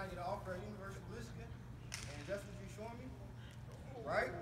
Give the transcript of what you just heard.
trying to get an offer at University of Michigan, and that's what you're showing me, right?